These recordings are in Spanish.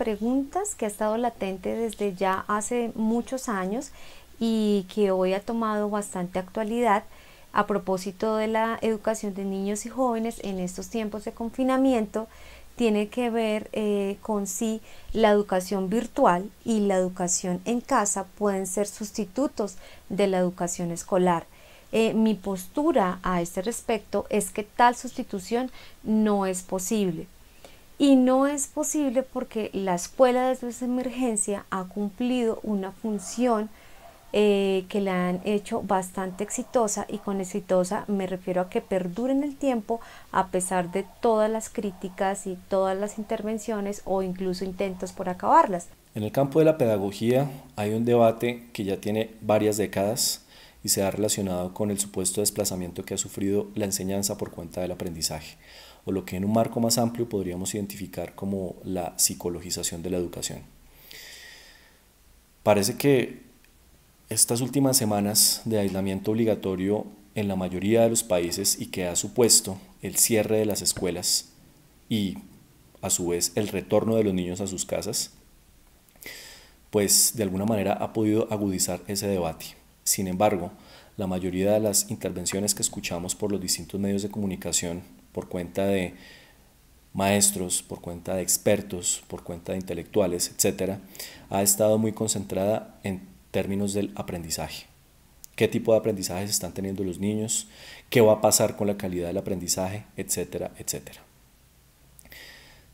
preguntas que ha estado latente desde ya hace muchos años y que hoy ha tomado bastante actualidad a propósito de la educación de niños y jóvenes en estos tiempos de confinamiento tiene que ver eh, con si la educación virtual y la educación en casa pueden ser sustitutos de la educación escolar. Eh, mi postura a este respecto es que tal sustitución no es posible. Y no es posible porque la escuela esa emergencia ha cumplido una función eh, que la han hecho bastante exitosa y con exitosa me refiero a que perdure en el tiempo a pesar de todas las críticas y todas las intervenciones o incluso intentos por acabarlas. En el campo de la pedagogía hay un debate que ya tiene varias décadas y se ha relacionado con el supuesto desplazamiento que ha sufrido la enseñanza por cuenta del aprendizaje, o lo que en un marco más amplio podríamos identificar como la psicologización de la educación. Parece que estas últimas semanas de aislamiento obligatorio en la mayoría de los países y que ha supuesto el cierre de las escuelas y a su vez el retorno de los niños a sus casas, pues de alguna manera ha podido agudizar ese debate. Sin embargo, la mayoría de las intervenciones que escuchamos por los distintos medios de comunicación, por cuenta de maestros, por cuenta de expertos, por cuenta de intelectuales, etc., ha estado muy concentrada en términos del aprendizaje. ¿Qué tipo de aprendizajes están teniendo los niños? ¿Qué va a pasar con la calidad del aprendizaje? Etcétera, etcétera.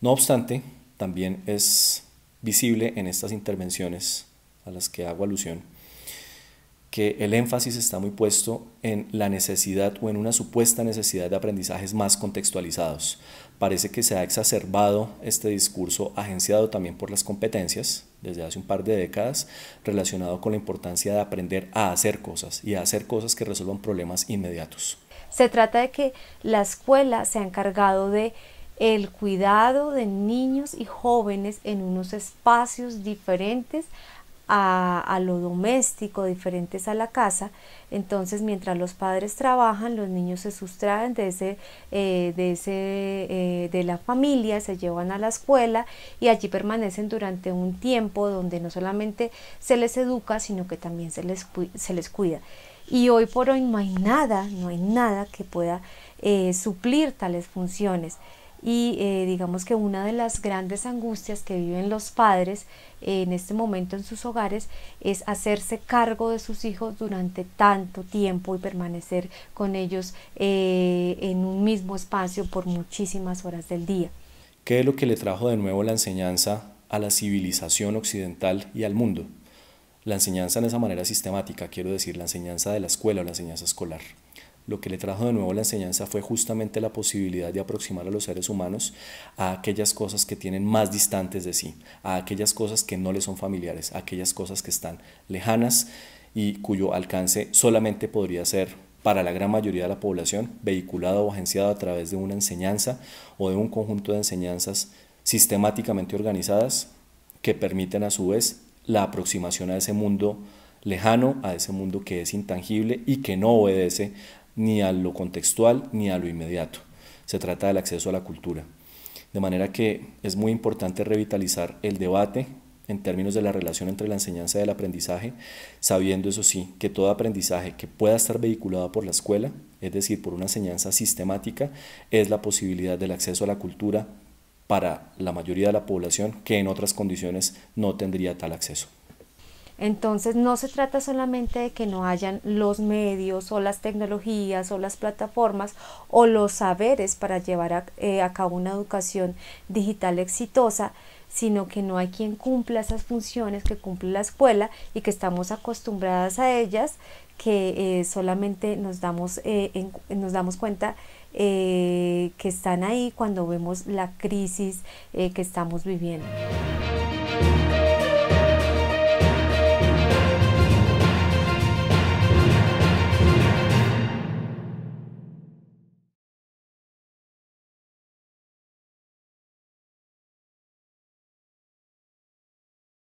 No obstante, también es visible en estas intervenciones a las que hago alusión que el énfasis está muy puesto en la necesidad o en una supuesta necesidad de aprendizajes más contextualizados. Parece que se ha exacerbado este discurso agenciado también por las competencias desde hace un par de décadas relacionado con la importancia de aprender a hacer cosas y a hacer cosas que resuelvan problemas inmediatos. Se trata de que la escuela se ha encargado de el cuidado de niños y jóvenes en unos espacios diferentes a, lo doméstico, diferentes a la casa. Entonces, mientras los padres trabajan, los niños se sustraen de, ese, eh, de, ese, eh, de la familia, se llevan a la escuela y allí permanecen durante un tiempo donde no solamente se les educa, sino que también se les, se les cuida. Y hoy por hoy no hay nada, no hay nada que pueda eh, suplir tales funciones y eh, digamos que una de las grandes angustias que viven los padres en este momento en sus hogares es hacerse cargo de sus hijos durante tanto tiempo y permanecer con ellos eh, en un mismo espacio por muchísimas horas del día. ¿Qué es lo que le trajo de nuevo la enseñanza a la civilización occidental y al mundo? La enseñanza en esa manera sistemática, quiero decir, la enseñanza de la escuela o la enseñanza escolar lo que le trajo de nuevo la enseñanza fue justamente la posibilidad de aproximar a los seres humanos a aquellas cosas que tienen más distantes de sí, a aquellas cosas que no les son familiares, a aquellas cosas que están lejanas y cuyo alcance solamente podría ser para la gran mayoría de la población vehiculado o agenciado a través de una enseñanza o de un conjunto de enseñanzas sistemáticamente organizadas que permiten a su vez la aproximación a ese mundo lejano, a ese mundo que es intangible y que no obedece ni a lo contextual ni a lo inmediato. Se trata del acceso a la cultura. De manera que es muy importante revitalizar el debate en términos de la relación entre la enseñanza y el aprendizaje, sabiendo eso sí, que todo aprendizaje que pueda estar vehiculado por la escuela, es decir, por una enseñanza sistemática, es la posibilidad del acceso a la cultura para la mayoría de la población que en otras condiciones no tendría tal acceso. Entonces no se trata solamente de que no hayan los medios o las tecnologías o las plataformas o los saberes para llevar eh, a, cabo una educación digital exitosa, sino que no hay quien cumpla esas funciones que cumple la escuela y que estamos acostumbradas a ellas, que eh, solamente nos damos, eh, nos damos cuenta que están ahí cuando vemos la crisis que estamos viviendo.